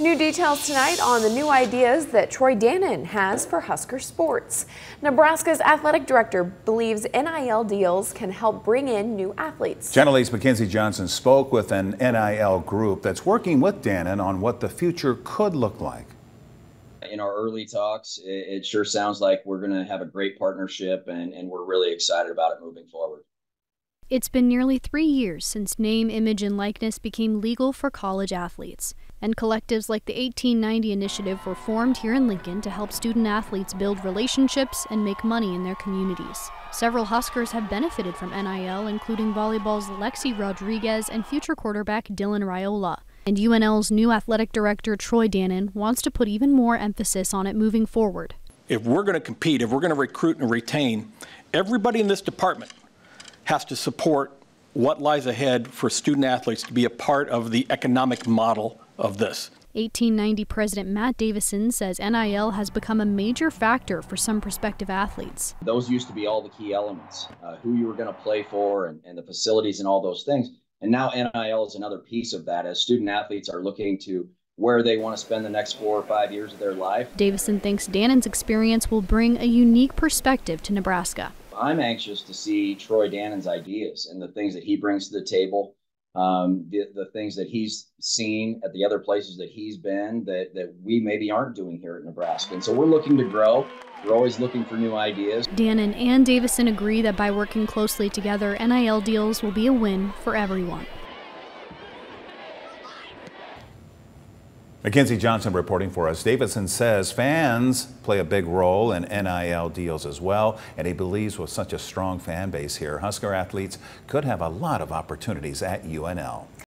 New details tonight on the new ideas that Troy Dannen has for Husker sports. Nebraska's athletic director believes NIL deals can help bring in new athletes. Channel 8's Mackenzie Johnson spoke with an NIL group that's working with Dannen on what the future could look like. In our early talks, it, it sure sounds like we're going to have a great partnership and, and we're really excited about it moving forward. It's been nearly three years since name, image, and likeness became legal for college athletes, and collectives like the 1890 Initiative were formed here in Lincoln to help student athletes build relationships and make money in their communities. Several Huskers have benefited from NIL, including volleyball's Lexi Rodriguez and future quarterback Dylan Raiola. And UNL's new athletic director Troy Dannen wants to put even more emphasis on it moving forward. If we're going to compete, if we're going to recruit and retain, everybody in this department has to support what lies ahead for student athletes to be a part of the economic model of this. 1890 President Matt Davison says NIL has become a major factor for some prospective athletes. Those used to be all the key elements uh, who you were going to play for and, and the facilities and all those things. And now NIL is another piece of that as student athletes are looking to where they want to spend the next four or five years of their life. Davison thinks Dannen's experience will bring a unique perspective to Nebraska. I'm anxious to see Troy Dannen's ideas and the things that he brings to the table, um, the, the things that he's seen at the other places that he's been that, that we maybe aren't doing here at Nebraska. And so we're looking to grow. We're always looking for new ideas. Dannen and Davison agree that by working closely together, NIL deals will be a win for everyone. Mackenzie Johnson reporting for us. Davison says fans play a big role in NIL deals as well, and he believes with such a strong fan base here, Husker athletes could have a lot of opportunities at UNL.